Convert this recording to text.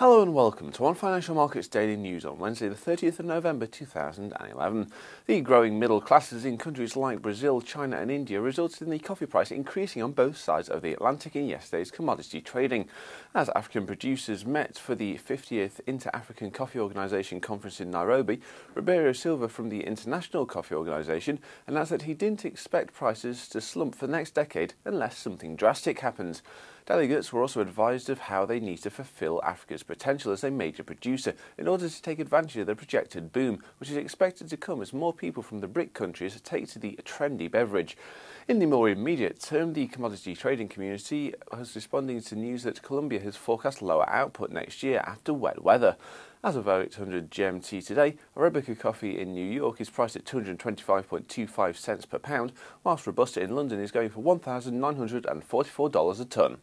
Hello and welcome to One Financial Markets Daily News on Wednesday, the 30th of November 2011. The growing middle classes in countries like Brazil, China, and India resulted in the coffee price increasing on both sides of the Atlantic in yesterday's commodity trading. As African producers met for the 50th Inter African Coffee Organization conference in Nairobi, Ribeiro Silva from the International Coffee Organization announced that he didn't expect prices to slump for the next decade unless something drastic happens. Delegates were also advised of how they need to fulfill Africa's potential as a major producer in order to take advantage of the projected boom, which is expected to come as more people from the BRIC countries take to the trendy beverage. In the more immediate term, the commodity trading community was responding to news that Colombia has forecast lower output next year after wet weather. As of 0800 GMT today, Arabica coffee in New York is priced at 225.25 cents per pound, whilst Robusta in London is going for $1,944 a tonne.